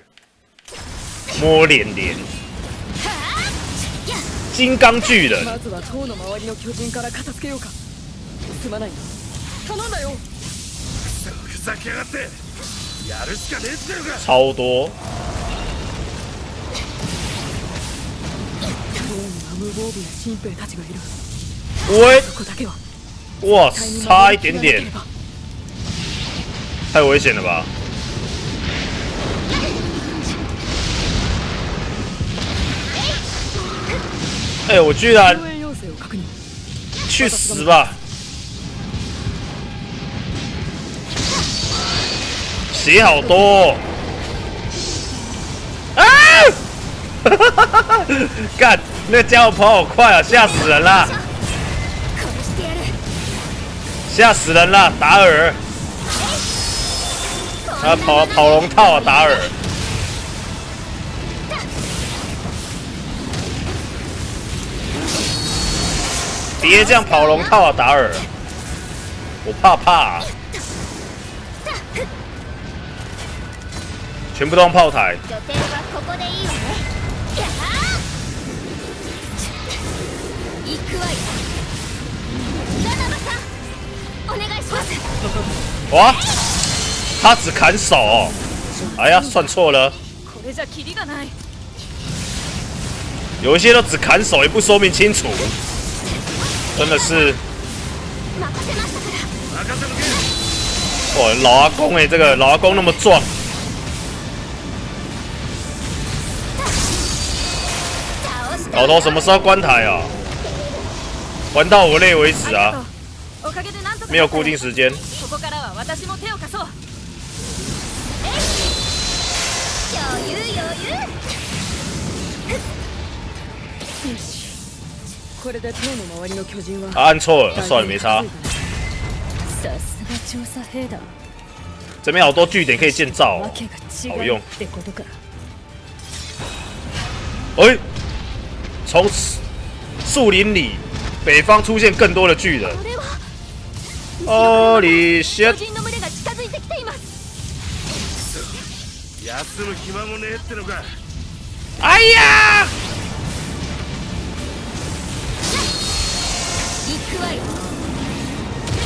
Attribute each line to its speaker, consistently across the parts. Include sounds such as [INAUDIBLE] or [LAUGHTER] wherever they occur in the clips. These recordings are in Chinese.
Speaker 1: [LAUGHS] 摸脸脸，金刚巨人。
Speaker 2: まずは塔の周りの巨人から片付けようかすまないな頼んだよ
Speaker 3: ふざけやがってやるしかねえってのか
Speaker 1: 超多。
Speaker 2: 塔には無防備な新兵たちがいる
Speaker 1: 喂，
Speaker 2: ここだけは
Speaker 1: 哇，
Speaker 2: 絶対に
Speaker 1: 差一点点
Speaker 2: 守りきらなけれ，ば
Speaker 1: 太危险了吧？ 哎、我居然去死吧！血好多、哦！啊！[LAUGHS] 干，那家伙跑好快啊，吓死人啦！吓死人啦，达尔！他跑跑龙套啊，达尔！别这样跑龙套啊，达尔！我怕怕、啊，全部都用炮台。
Speaker 4: 拠点はここでいいわねやあ行くわよガナバさんお願いします
Speaker 1: 哇，他只砍手、哦，哎呀，算错了，
Speaker 2: これじゃキリがない
Speaker 1: 有一些都只砍手，也不说明清楚， 真的是，
Speaker 4: 任せましたから
Speaker 3: 任せとけ
Speaker 1: 哦，老阿公哎，这个老阿公那么壮，
Speaker 4: 倒した
Speaker 1: 老头什么时候关台啊？玩到我累为止
Speaker 2: あ
Speaker 1: 啊，
Speaker 2: りがとうおかげでなんとか
Speaker 1: 没有固定时间。
Speaker 2: これで塔の周りの巨人は
Speaker 1: 啊，按错了，算了，没差。这边好多据点可以建造、哦，好用。哎，从树林里北方出现更多的巨人。哦，你先
Speaker 4: 巨人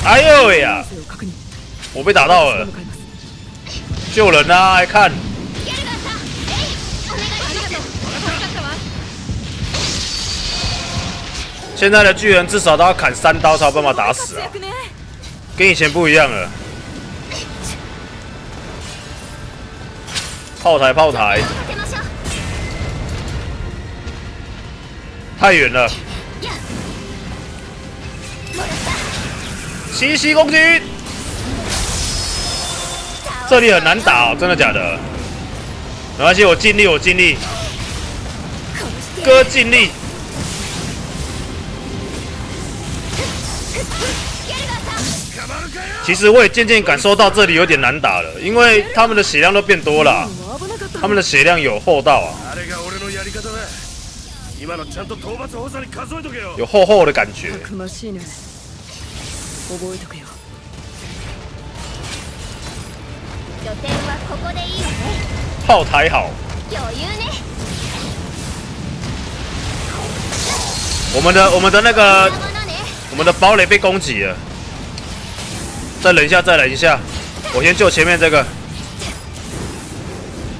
Speaker 1: 哎呦喂呀！
Speaker 2: を確認
Speaker 1: 我被打到了
Speaker 2: 向，かいます
Speaker 1: 救人啊！来看，
Speaker 4: ゲルガーさんえいお願いします
Speaker 2: 分かったわ
Speaker 1: 现在的巨人至少都要砍三刀才有办法打死啊，
Speaker 2: 活躍ね
Speaker 1: 跟以前不一样了。炮台，炮台，
Speaker 4: 立てましょう
Speaker 1: 太远了。 奇袭攻击，这里很难打、哦，真的假的？没关系，我尽力，我尽力，
Speaker 4: 殺して
Speaker 1: 哥尽力。
Speaker 4: ゲルガーさん
Speaker 3: 捕まるかよ
Speaker 1: 其实我也渐渐感受到这里有点难打了，因为他们的血量都变多了，
Speaker 2: もう危なかった
Speaker 1: 他们的血量有厚到啊，
Speaker 3: あれが俺のやり方だ今のちゃんと討伐補佐に数えとけよ
Speaker 1: 有厚厚的感觉。
Speaker 2: たくましいね覚えとくよ
Speaker 4: 拠点はここでいいわね
Speaker 1: 炮台好，
Speaker 4: 余裕ね
Speaker 1: 我们的我们的那个
Speaker 4: 邪魔ね
Speaker 1: 我们的堡垒被攻击了，再忍一下，再忍一下，我先救前面这个。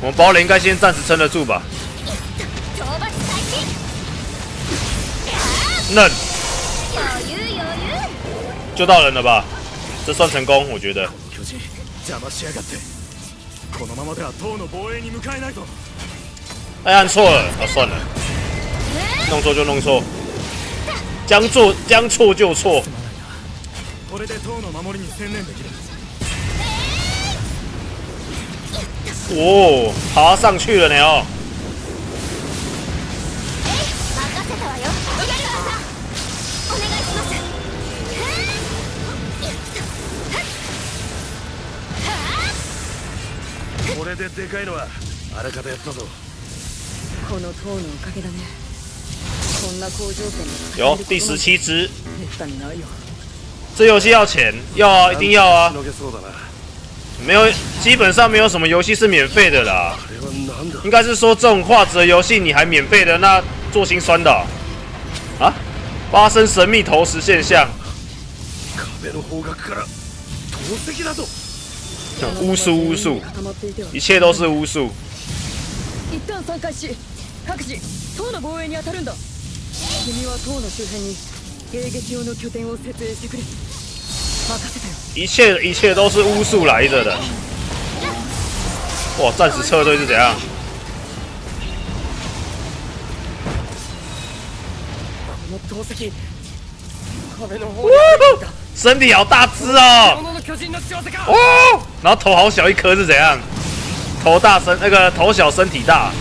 Speaker 1: 我们堡垒应该先暂时撑得住吧？
Speaker 4: 討伐開始
Speaker 1: 嫩，
Speaker 4: 余裕余裕
Speaker 1: 救到人了吧？这算成功，我觉得。
Speaker 3: 巨人邪魔しやがってこのままでは塔の防衛に向かえないぞ
Speaker 1: 哎，按错了，啊，算了，弄错就弄错，将错将错就错。
Speaker 3: これで塔の守りに専念できる
Speaker 1: 哦，爬上去了呢哦。
Speaker 3: れででかいのはあらかたやったぞ
Speaker 2: この塔のおかげだねこんな好条件で
Speaker 1: 有第十七只，
Speaker 2: めったにないよ
Speaker 1: 这游戏要钱，要啊，一定要啊
Speaker 3: し。のげそうだな
Speaker 1: 没有，基本上没有什么游戏是免费的啦。
Speaker 3: あれは
Speaker 1: 应该是说这种画质的游戏你还免费的，那做心酸的哦、啊！发生神秘投石现象， 巫术巫术，
Speaker 2: 固まっていては
Speaker 1: 一切都是巫术。
Speaker 2: 一旦散開し各自塔の防衛に当たるんだ君は塔の周辺に迎撃用の拠点を設営してくれ任せたよ
Speaker 1: 一切一切都是巫术来着的。哇，暂时撤退是怎样？
Speaker 3: この投石壁の方
Speaker 1: 哇 身体好大只哦！
Speaker 3: の巨人の仕業か
Speaker 1: 哦，然后头好小一颗是怎样？头大身那个头小身体大。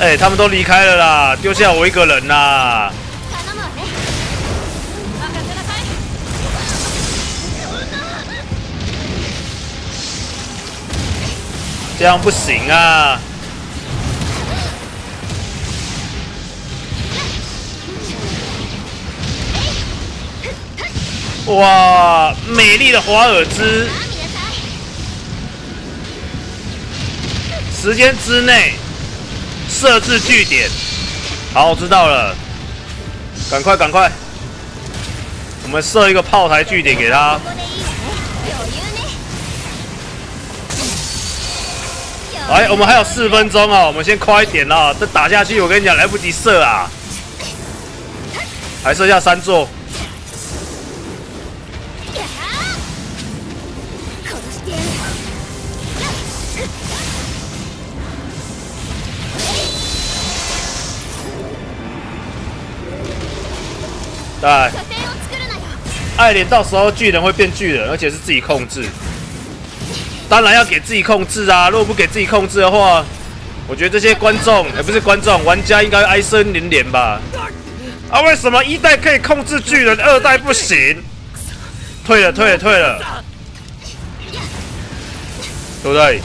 Speaker 1: 哎、他们都离开了啦，丢下我一个人啦。
Speaker 4: 頼むわね任せなさい
Speaker 1: 这样不行啊！ 哇，美丽的华尔兹，
Speaker 4: さあ皆さん
Speaker 1: 时间之内设置据点。好，我知道了，赶快赶快，我们设一个炮台据点给他。
Speaker 4: ここでいいわね余裕ね
Speaker 1: 哎，我们还有四分钟哦，我们先快一点哦，这打下去我跟你讲来不及射啊，还剩下三座。 对，
Speaker 4: 拠点を作るなよ
Speaker 1: 爱莲到时候巨人会变巨人，而且是自己控制。当然要给自己控制啊！如果不给自己控制的话，我觉得这些观众，也、不是观众，玩家应该哀声连连吧？啊，为什么一代可以控制巨人，二代不行？退了，退了，退了，对不对？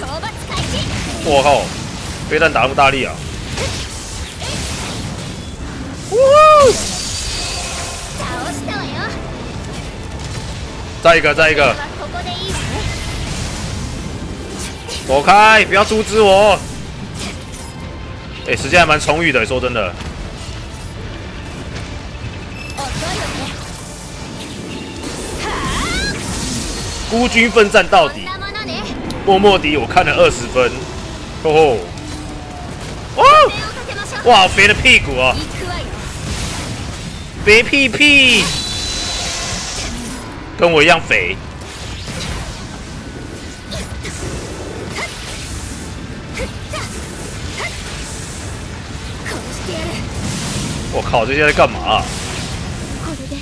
Speaker 4: 討伐開始
Speaker 1: 我靠，飞弹打那么大力啊！ 再一个，再一个，
Speaker 4: はここでいいわね
Speaker 1: 躲开，不要阻止我！哎、时间还蛮充裕的，说真的。
Speaker 4: 遅いわね
Speaker 1: 孤军奋战到底
Speaker 4: こん。なものね
Speaker 1: 默默地，我看了二十分。哦吼！哦，
Speaker 4: 手をかけましょう
Speaker 1: 哇，好肥的屁股啊！
Speaker 4: 行くわよ
Speaker 1: 肥屁屁，跟我一样肥。
Speaker 4: 殺してやる
Speaker 1: 我靠，这些在干嘛、
Speaker 4: これで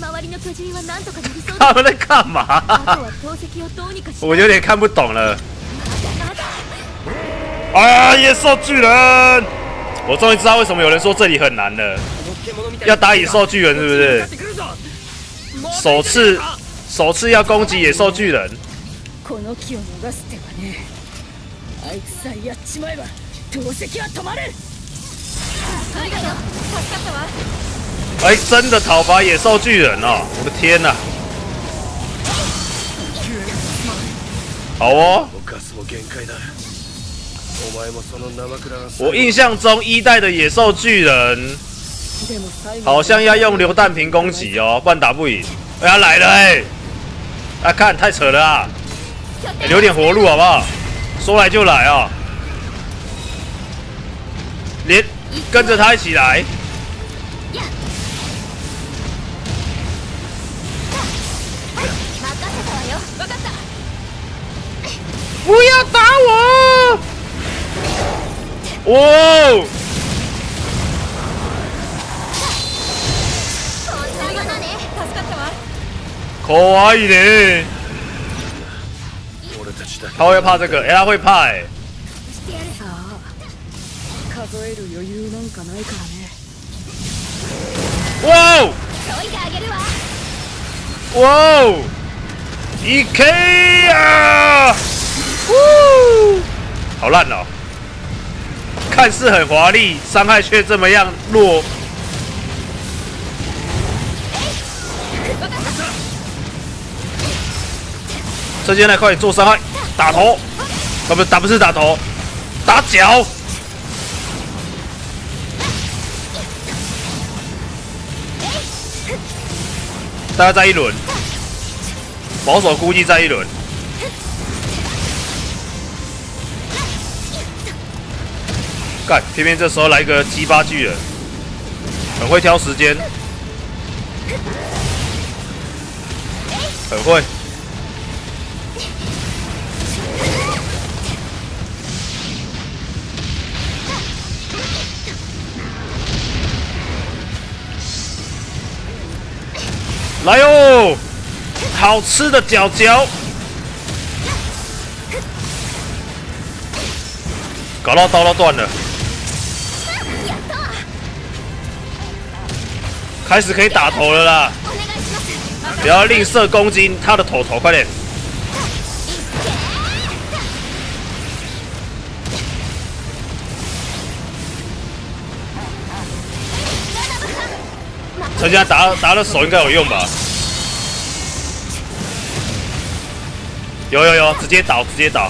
Speaker 4: 周りの巨人はなんとかなりそうだ
Speaker 1: 他们在干嘛、
Speaker 4: あとは投石をどうにかし
Speaker 1: 我有点看不懂了。
Speaker 4: まだ
Speaker 1: 哎呀，野兽巨人！我终于知道为什么有人说这里很难了。 要打野兽巨人是不是？首次，首次要攻击野兽巨人。
Speaker 2: この木を逃す手はねあいつさえやっちまえば投石は止まる
Speaker 4: ありがとう助かったわ
Speaker 1: 哎，真的讨伐野兽巨人哦！我的天哪、好哦，
Speaker 3: ガスも限界だお前もその生倉が
Speaker 1: 我印象中一代的野兽巨人
Speaker 2: でも最後
Speaker 1: 好像要用榴弹瓶攻击哦，不然打不赢。哎呀，来了哎、啊，看太扯了啊！哎留点活路好不好？说来就来哦，连跟着他一起来。
Speaker 4: 任せたわよ分かった
Speaker 1: 不要打我！哦，
Speaker 4: 助かったわ
Speaker 1: 可愛いね。
Speaker 3: 俺たちだけ
Speaker 1: 他会怕这个，哎、他会怕哎、
Speaker 4: してやる
Speaker 2: さあ数える余裕なんかないからね
Speaker 1: 哇哦！
Speaker 4: 解いてあげるわ
Speaker 1: 哇哦！一 K 啊！呜，好烂哦！看似很华丽，伤害却这么样弱。 车间来快点做伤害，打头，啊不打不是打头，打脚。大概在一轮，保守估计在一轮。干，偏偏这时候来个鸡巴巨人，很会挑时间，很会。来哟，好吃的脚脚，搞到刀都断了，开始可以打头了啦！不要吝啬攻击他的头头，快点！陈家打打的手应该有用吧？有有有，直接倒，直接倒。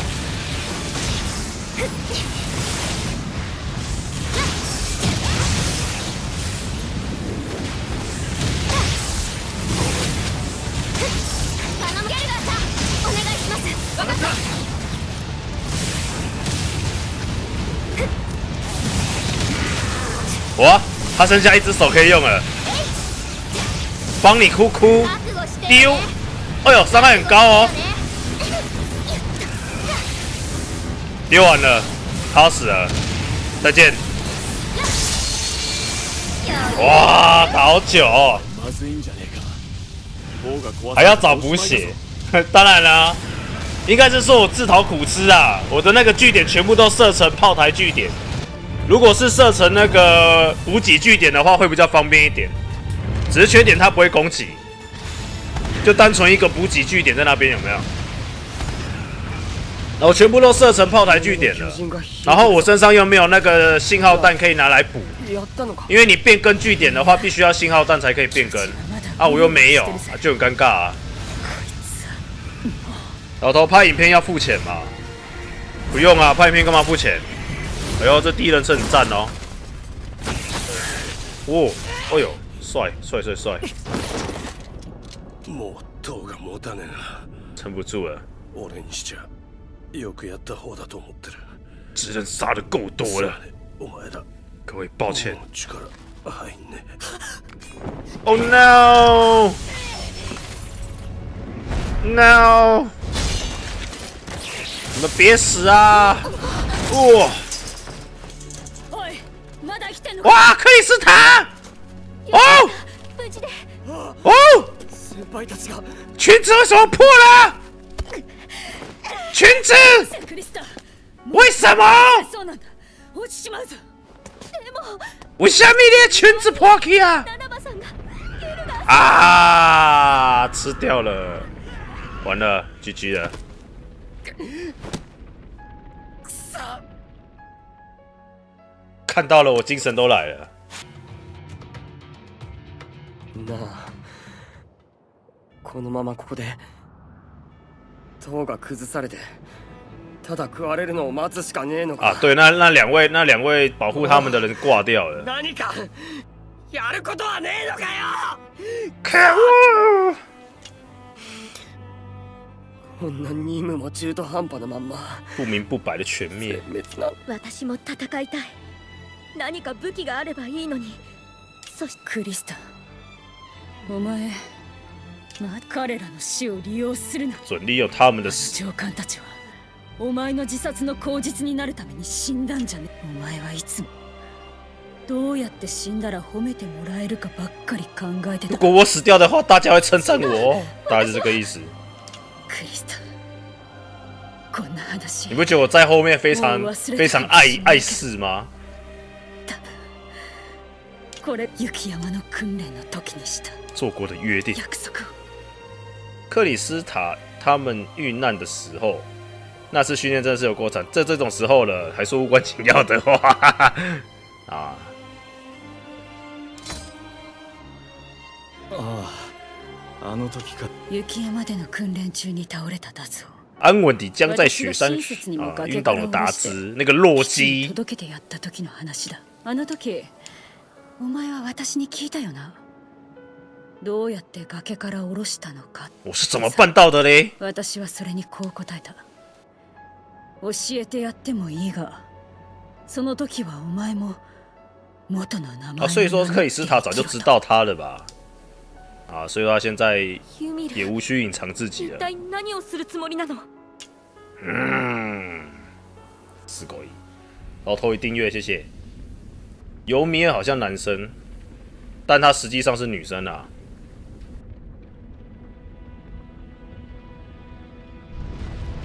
Speaker 1: 哇，他剩下一只手可以用了，帮你哭哭丢，哎呦，伤害很高哦，丢完了，他死了，再见。哇，打好久哦，
Speaker 3: まずいんじゃねえか棒が壊されて
Speaker 1: 还要找补血，[LAUGHS] 当然啦、 应该是说我自讨苦吃啊！我的那个据点全部都设成炮台据点，如果是设成那个补给据点的话，会比较方便一点。只是缺点它不会攻击，就单纯一个补给据点在那边有没有？然后全部都设成炮台据点了，然后我身上又没有那个信号弹可以拿来补，
Speaker 2: やったのか
Speaker 1: 因为你变更据点的话，必须要信号弹才可以变更啊，我又没有，啊就很尴尬啊。 老头拍影片要付钱吗？不用啊，拍影片干嘛付钱？哎呦，这第一人称很赞哦！哦，哎呦，帅帅帅帅，
Speaker 3: もう塔が持たねえな
Speaker 1: 撑不住了，
Speaker 3: 俺にしちゃよくやった方だと思ってる
Speaker 1: 只能杀的够多了。
Speaker 3: お前だ
Speaker 1: 各位，抱歉
Speaker 3: も。う力入んね
Speaker 1: Oh no! No! 你们别死啊！哇
Speaker 2: おいまだ生きてんのか
Speaker 1: 哇，克里斯塔！哦
Speaker 4: 無事で
Speaker 1: 哦，
Speaker 3: 先輩たちが
Speaker 1: 裙子为什么破了？裙子
Speaker 2: クリスタ
Speaker 1: 为什么？
Speaker 2: そうなんだ落ちちまうぞ
Speaker 4: でも
Speaker 1: 为什么你的裙子破去啊？
Speaker 4: ナナバさんがユルが
Speaker 1: 啊，吃掉了，完了，GG 了。 看到了，我精神都来了。
Speaker 5: なあこのままここで塔が崩されてただ食われるのを待つしかねえのか
Speaker 1: 啊，对，那那两位那两位保护他们的人挂掉了。
Speaker 5: 何かやることはねえのかよ
Speaker 1: 可恶！
Speaker 5: こんな任務も中途半端なまんま。
Speaker 1: 不明不白的全灭。
Speaker 5: 滅な。
Speaker 4: 私も戦いたい。何か武器があればいいのに。そして
Speaker 2: クリスタ。お前ま彼らの死を利用するな。
Speaker 1: 准利用他们的死，
Speaker 2: 上官たちはお前の自殺の口実になるために死んだんじゃね。お前はいつもどうやって死んだら褒めてもらえるかばっかり考えてた。
Speaker 1: 如果我死掉的话，[LAUGHS] 大家会称赞我哦，大概是这个意思。
Speaker 2: クリスタこんな話
Speaker 1: 你不觉得我在后面非常
Speaker 2: 我忘れた
Speaker 1: 非常爱愛事吗？
Speaker 2: これ雪山の訓練の時にした
Speaker 1: 做过的约定。
Speaker 2: 約束を
Speaker 1: 克里斯塔他们遇难的时候，那次训练真的是有过程。这这种时候了，还说无关紧要的话[LAUGHS] 啊！
Speaker 3: ああの時か
Speaker 2: 雪山での訓練中に倒れたダズを
Speaker 1: 安稳地将在雪山啊晕倒了达兹，那个洛基。
Speaker 2: 届けてやった時の話だあの時お前は私に聞いたよな？どうやって崖から下ろしたのか
Speaker 1: 我是怎么办到的嘞？
Speaker 2: 私はそれにこう答えた教えてやってもいいがその時はお前も元の名前
Speaker 1: 啊，所以说克里斯塔早就知道他了吧？啊，所以他现在
Speaker 4: ユミル
Speaker 1: 也无需隐藏自己
Speaker 4: 一
Speaker 1: 了。
Speaker 4: 体何をするつもりなの
Speaker 1: 嗯，四狗一，然后投一订阅，谢谢。尤米尔好像男生，但他实际上是女生啊。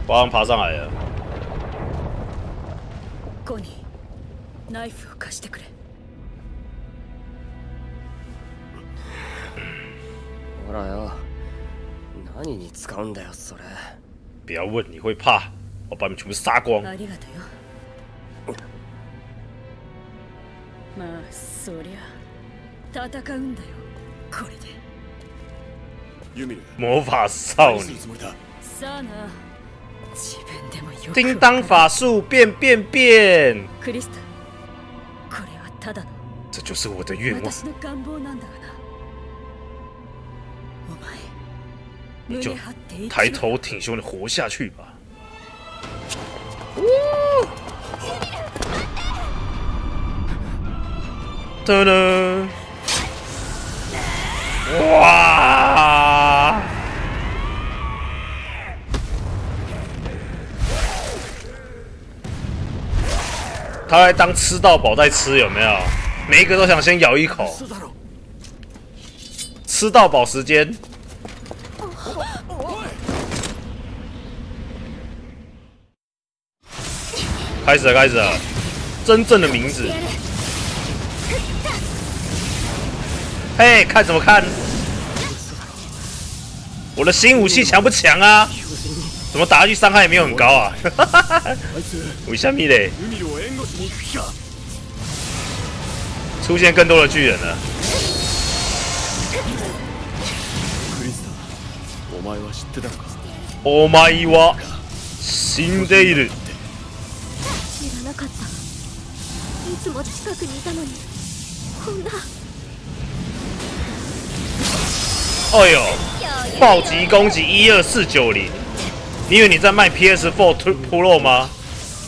Speaker 1: 保安爬上来了，
Speaker 5: ほらよ。何に使うんだよそれ。
Speaker 1: 不要问，你会怕，我把你们全部杀光。
Speaker 2: ありがとよ。まあそりゃ。戦うんだよ。これで。
Speaker 3: ユミル。
Speaker 1: 魔法少女。
Speaker 2: さあな。自分でもよく
Speaker 1: 叮当法术变变变，
Speaker 2: クリスタこれはただの。
Speaker 1: 这就是我的愿望。
Speaker 2: 私の願望なんだ
Speaker 1: 你就
Speaker 2: 胸張って生きろ
Speaker 1: 抬头挺胸的活下去吧。噔噔，哇！他来当吃到饱再吃，有没有？每一个都想先咬一口，
Speaker 3: 嘘だろ
Speaker 1: 吃到饱时间。 开始了，开始了，真正的名字。嘿，看什么看？我的新武器强不强啊？怎么打下去伤害也没有很高啊？
Speaker 3: あいつ
Speaker 1: 为什么嘞？
Speaker 3: ユミルを援護しに行く気か
Speaker 1: 出现更多的巨人了。
Speaker 3: クリスタお前は知ってたのか
Speaker 1: お前は死んでいる。
Speaker 4: つも近くにいたのにこんな
Speaker 1: 哎呦！
Speaker 4: 余裕
Speaker 1: 暴击攻击一二四九零，你以为你在卖 PS4 Pro 吗？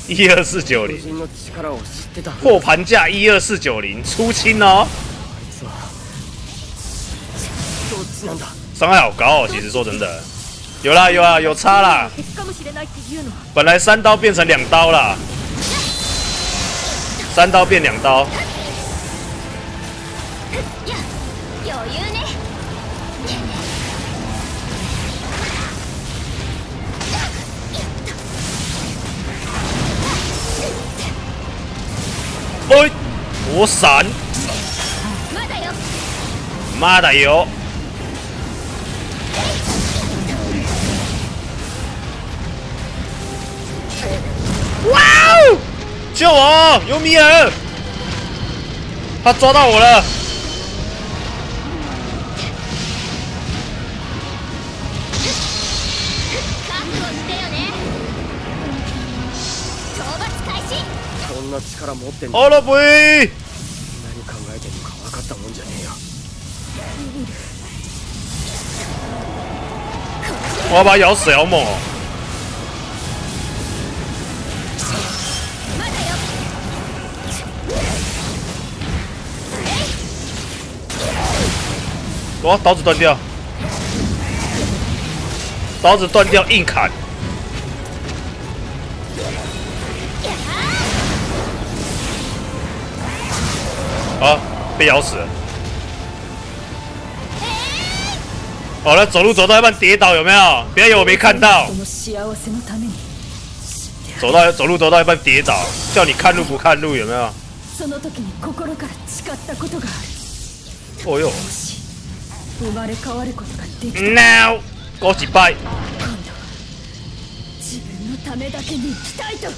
Speaker 1: 一二四九零
Speaker 5: 巨人の力を知ってた
Speaker 1: 破盘价一二四九零出清哦，
Speaker 5: 実はどっちなんだ
Speaker 1: 伤害好高哦。其实说真的，有啦有啦有差啦，[LAUGHS]
Speaker 4: 敵かもしれないっていうの
Speaker 1: 本来三刀变成两刀啦， 三刀变两刀，
Speaker 4: 余裕ね
Speaker 1: 哎，我闪，
Speaker 4: まだよ
Speaker 1: 妈的有！ 救我！有米尔！他抓到我了！
Speaker 4: 覚悟してよね討伐開始
Speaker 5: こんな力持ってんの
Speaker 1: 好了，不会。
Speaker 5: 何考えてんのか分かったもんじゃねえよ
Speaker 1: 我要把它咬死，好猛哦！ 哇，刀子断掉，刀子断掉，硬砍。啊，被咬死了。好了，走路走到一半跌倒，有没有？不要以为我没看到
Speaker 2: こ。の幸せのために
Speaker 1: 走到走路走到一半跌倒，叫你看路不看路，有没有？
Speaker 2: その時に心から誓ったことがある
Speaker 1: 哦哟
Speaker 2: もし 生まれ変わることができた
Speaker 1: ，now，高几拜。
Speaker 2: 今度は自分のためだけに生きたいと。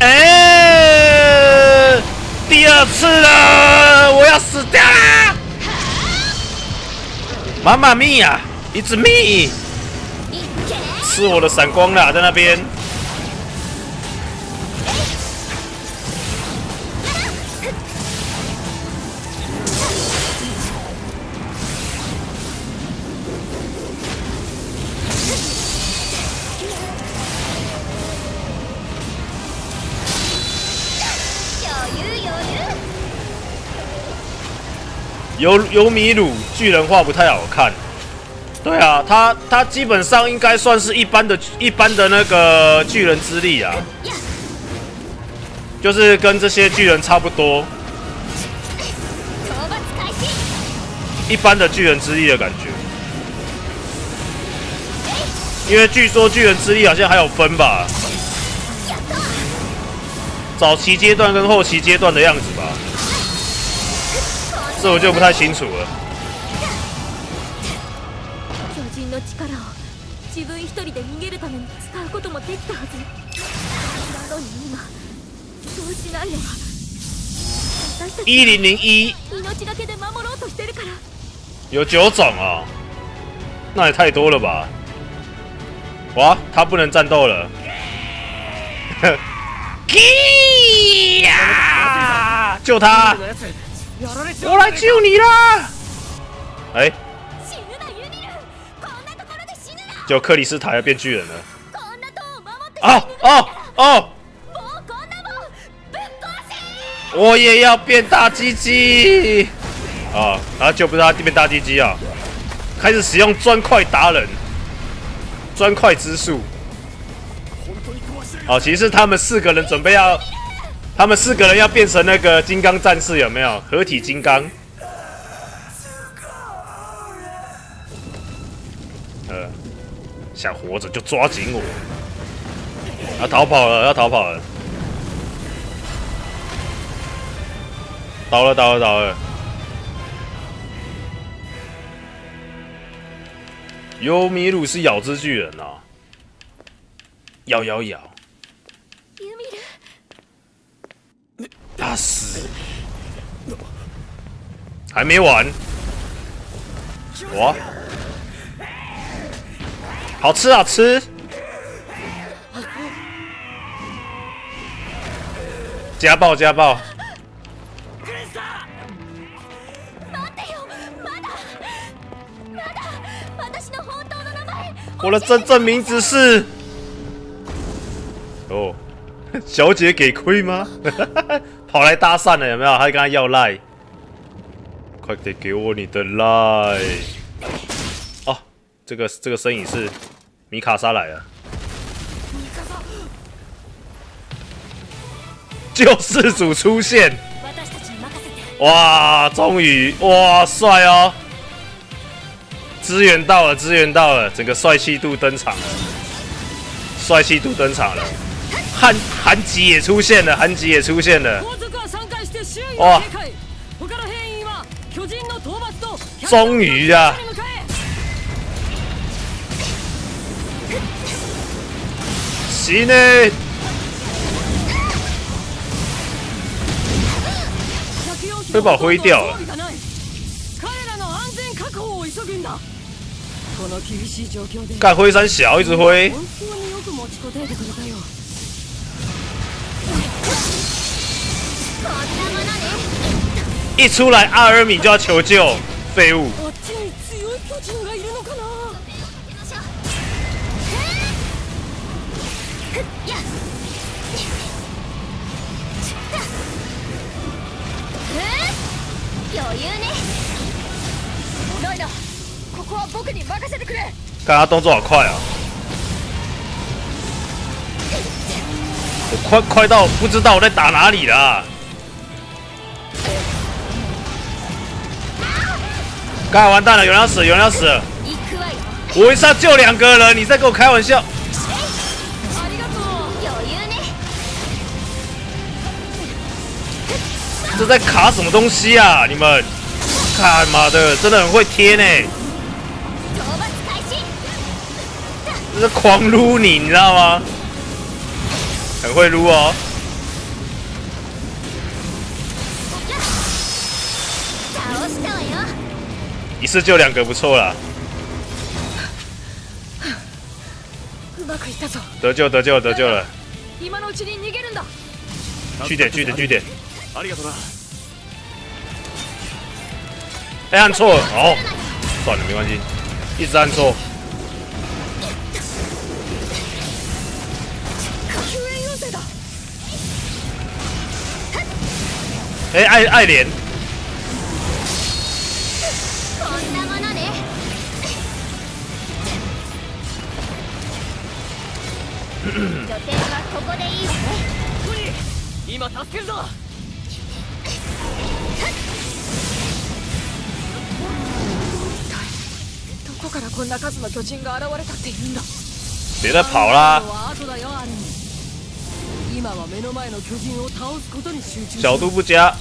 Speaker 1: 哎、第二次了，我要死掉啦！妈妈咪呀，It's me，
Speaker 4: いっけ
Speaker 1: 吃我的闪光啦，在那边。尤尤米鲁巨人画不太好看。对啊，他他基本上应该算是一般的一般的那个巨人之力啊，
Speaker 4: や
Speaker 1: 就是跟这些巨人差不多，
Speaker 4: 討伐開始
Speaker 1: 一般的巨人之力的感觉。因为据说巨人之力好像还有分吧，
Speaker 4: やったわ
Speaker 1: 早期阶段跟后期阶段的样子吧， 这我就不太清楚了。
Speaker 4: 巨人の力を自分一人で逃げるために使うこともできたはずなのに今そうしないのは私たち
Speaker 1: 一零零一
Speaker 4: 命がけで守ろうとしてるから
Speaker 1: 有九种啊，那也太多了吧？哇，他不能战斗了。[LAUGHS] 基[LAUGHS] 呀！救他！
Speaker 5: のやつやられちゃ
Speaker 1: 我来救你啦！哎，
Speaker 4: 死ぬなユニルこんなところで死ぬな
Speaker 1: 就克里斯塔要变巨人了。
Speaker 4: こんな塔を守って
Speaker 1: 哦哦哦！
Speaker 4: もうこんなもんぶっ壊せ
Speaker 1: 我也要变大鸡鸡！啊，然后就不是他变大鸡鸡啊，开始使用砖块达人，砖块之术。哦，其实是他们四个人准备要， 他们四个人要变成那个金刚战士，有没有？合体金刚。呃，想活着就抓紧我。要逃跑了，要逃跑了。倒了，倒了，倒了。尤米鲁是咬之巨人啊，咬咬咬，还没完，哇！好吃啊，吃！家暴，家暴！
Speaker 4: 待ってよまだまだ私の本当の名前
Speaker 1: 我的真正名字是……哦，[LAUGHS] 小姐给亏吗？[LAUGHS] 跑来搭讪了，有没有？还跟他要赖， 快点给我你的赖！哦，这个这个身影是米卡莎来了，救世主出现！
Speaker 4: 私たちに任せて
Speaker 1: 哇，终于哇，帅哦！支援到了，支援到了，整个帅气度登场了，帅气度登场了，韩韩吉也出现了，韩吉也出现了，
Speaker 2: 後
Speaker 1: 终于啊！
Speaker 2: に向かえ
Speaker 1: 行呢，被把我挥掉了
Speaker 2: 装備がない彼らの安全確保を急ぐんだこの厳しい状況で
Speaker 1: 干挥三小，一直挥，
Speaker 2: 本当によく持ちこたえてくれたよ
Speaker 4: こんなものね
Speaker 1: 一出来阿尔米就要求救， 废物！
Speaker 2: あっちに強い巨人がいるのかな
Speaker 4: 行きましょうふっやっふっ余裕ねライダーここは僕に任せてくれ
Speaker 1: 看他动作好快啊！我快快到不知道我在打哪里了。刚 才完蛋了，有人要死，有人要死了！
Speaker 4: 行くわよ
Speaker 1: 我一下救两个人，你在跟我开玩笑？
Speaker 2: ありがとう
Speaker 4: 余裕ね
Speaker 1: 这在卡什么东西啊？你们，看妈的，真的很会贴呢，
Speaker 4: 討伐開始
Speaker 1: 这是狂撸你，你知道吗？很会撸哦。 一次救两个不错啦，
Speaker 2: うまくいったぞ
Speaker 1: 得救得救得救了，
Speaker 2: 今のうちに逃げるんだ
Speaker 1: 据点据点据点，
Speaker 3: ありがとな
Speaker 1: 哎按错了哦，算了没关系，一直按错，
Speaker 2: 救援要請だ
Speaker 1: 哎爱爱莲，
Speaker 5: ば助けるぞ。
Speaker 2: どこからこんな数の巨人が現れたっていうんだ？
Speaker 1: 别再跑啦！角度不佳。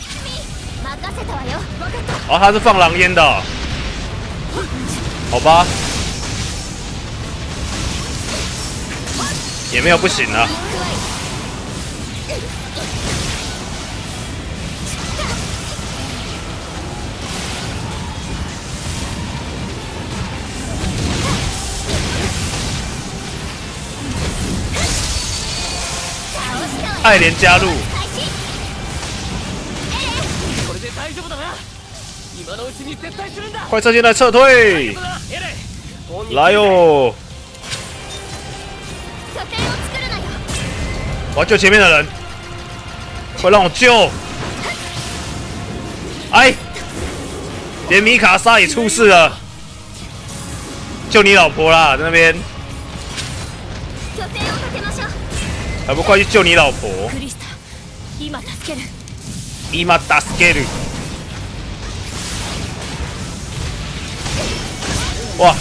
Speaker 1: 哦，他是放狼烟的、好吧，也没有不行了。爱莲加入，
Speaker 4: 開始
Speaker 5: これで大丈夫だな今のうちに撤退するんだ
Speaker 1: 快车现在撤退，
Speaker 5: エレン
Speaker 1: 来哟！
Speaker 4: 拠点を作るなよ
Speaker 1: 我要救前面的人，快让我救！哎，连米卡莎也出事了，救你老婆啦，在那边 还不快去救你老婆？
Speaker 2: クリスタ今助ける
Speaker 1: 伊玛达斯给鲁！哇，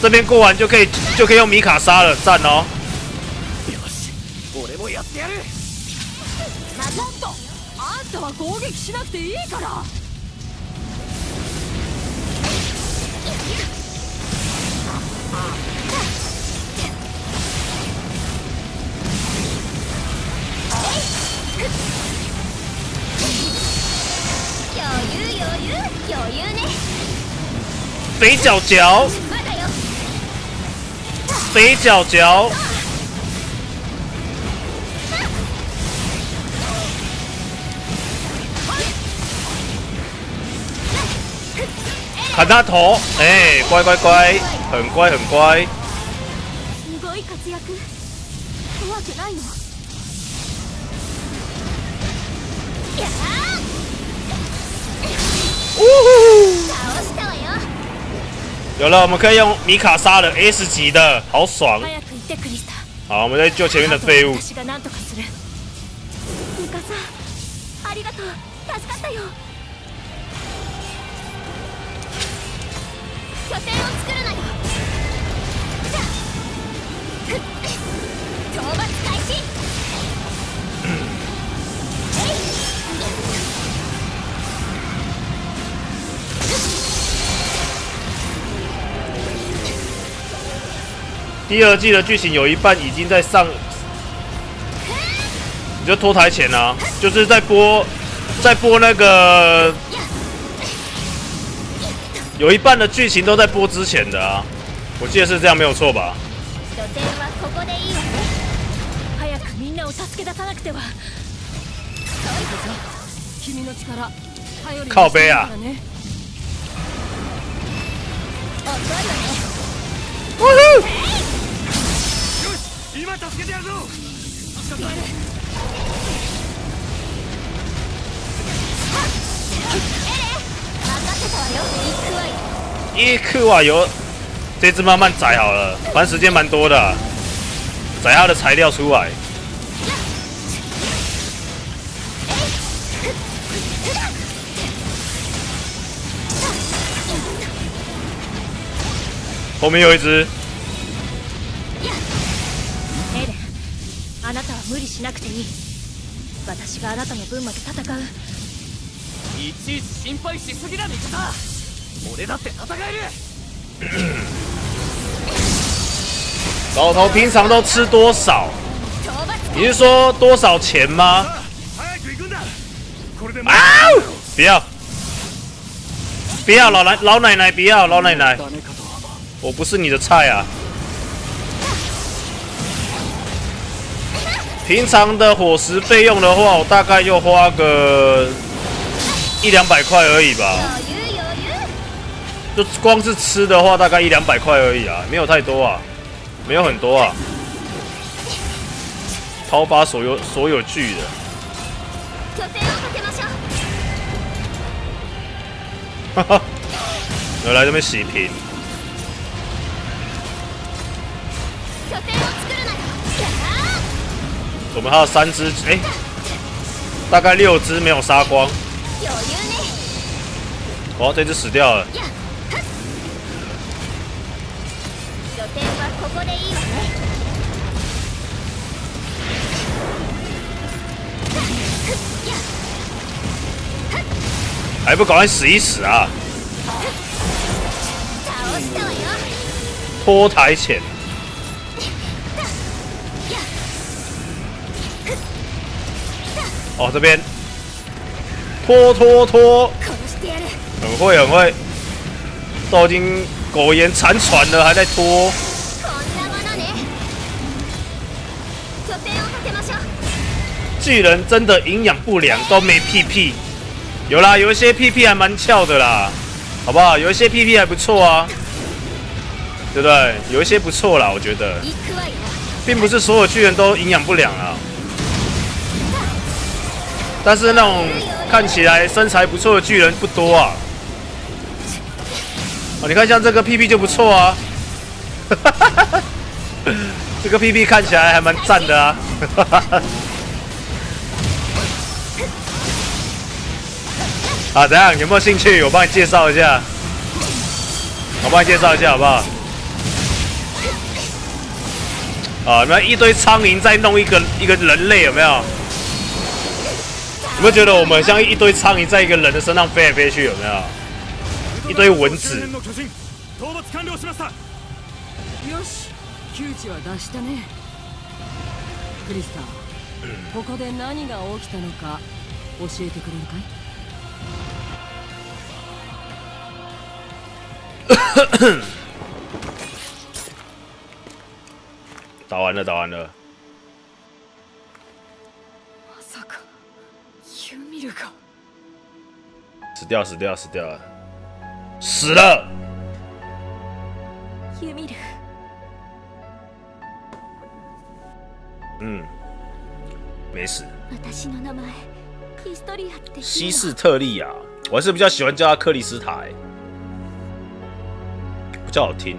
Speaker 1: 这边过完就可以就可以用米卡莎了，赞哦！
Speaker 5: 俺もやってやる
Speaker 2: ちょっとあんたは攻撃しなくていいから
Speaker 1: 肥脚脚，
Speaker 4: まだよ
Speaker 1: 肥脚脚，砍他头！哎，乖乖乖，很乖很乖。 有了，我们可以用米卡莎的 S 级的，好爽！
Speaker 2: 早く行ってクリスタ
Speaker 1: 好，我们再救前面的废物。 第二季的剧情有一半已经在上，你就脱台前啊，就是在播，在播那个，有一半的剧情都在播之前的啊，我記得是这样没有错吧？
Speaker 4: 拠点はここでいいわね
Speaker 2: 早くみんなを助け出さなくては君の力頼りに
Speaker 1: 靠背啊
Speaker 2: してるからね
Speaker 4: 遅いわね
Speaker 3: 今助けてやるぞ
Speaker 4: 任せたわよ行くわよ
Speaker 1: 一克瓦油，这只慢慢宰好了，反正时间蛮多的啊、宰它的材料出来。后面有一只，
Speaker 2: 無理しなくていい私があなたの分まで戦う
Speaker 5: いちいち心配しすぎだ味方俺だって戦える
Speaker 1: 老头平常都吃多少？你是说多少钱吗？啊！不要！不要老奶老奶奶不要老奶奶，我不是你的菜啊。平常的伙食费用的话，我大概就花个一两百块而已吧。
Speaker 4: 余裕余裕
Speaker 1: 就光是吃的话，大概一两百块而已啊，没有太多啊，没有很多啊。掏发所有所有剧的，
Speaker 4: 拠点をかけましょう
Speaker 1: 哈哈，有来这边洗屏，
Speaker 4: 拠点を作るなよ
Speaker 1: 我们还有三只，哎、大概六只没有杀光。
Speaker 4: 余裕ね
Speaker 1: 哦，这只死掉了。
Speaker 4: やっはっ拠点はここでいいわね
Speaker 1: 还不赶快死一死啊！
Speaker 4: 倒したわよ
Speaker 1: 拖台前， 哦，这边拖拖拖，
Speaker 4: 殺してやる
Speaker 1: 很会很会，都已经苟延残喘了，还在拖。
Speaker 4: こんなものね拠点をかけましょう
Speaker 1: 巨人真的营养不良，都没屁屁。有啦，有一些屁屁还蛮翘的啦，好不好？有一些屁屁还不错啊，对不对？有一些不错啦，我觉得，
Speaker 4: 行くわよ
Speaker 1: 并不是所有巨人都营养不良啊。 但是那种看起来身材不错的巨人不多啊。哦，你看像这个屁屁就不错啊，[LAUGHS] 这个屁屁看起来还蛮赞的啊。[LAUGHS] 啊，怎样？有没有兴趣？我帮你介绍一下，我帮你介绍一下好不好？啊，有没有一堆苍蝇在弄一个一个人类？有没有？有没有觉得我们像一堆苍蝇在一个人的身上飞来飞去？有没有？一堆蚊子
Speaker 3: 周辺の巨人討伐完了しました
Speaker 2: よし窮地は脱したねクリスターここで何が起きたのか教えてくれるかい[COUGHS]
Speaker 1: 打完了，打完了。 掉，死掉，死掉了，死了。
Speaker 4: ユミル
Speaker 1: 嗯，没死。
Speaker 4: 私の名前ヒストリアって言う
Speaker 1: 西
Speaker 4: の
Speaker 1: 斯特利亚，我还是比较喜欢叫他克里斯塔、欸，比较好听。